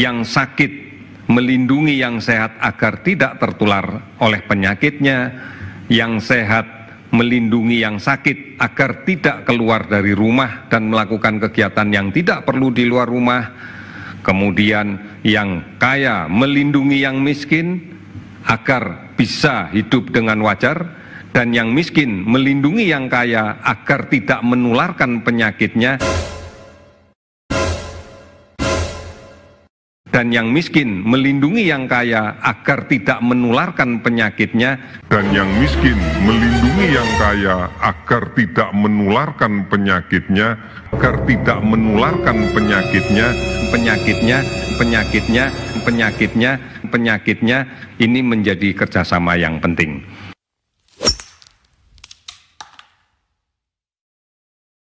yang sakit melindungi yang sehat agar tidak tertular oleh penyakitnya, yang sehat melindungi yang sakit agar tidak keluar dari rumah dan melakukan kegiatan yang tidak perlu di luar rumah, kemudian yang kaya melindungi yang miskin agar bisa hidup dengan wajar, dan yang miskin melindungi yang kaya agar tidak menularkan penyakitnya. Dan yang miskin melindungi yang kaya agar tidak menularkan penyakitnya. Dan yang miskin melindungi yang kaya agar tidak menularkan penyakitnya agar tidak menularkan penyakitnya. Penyakitnya penyakitnya penyakitnya penyakitnya. Ini menjadi kerjasama yang penting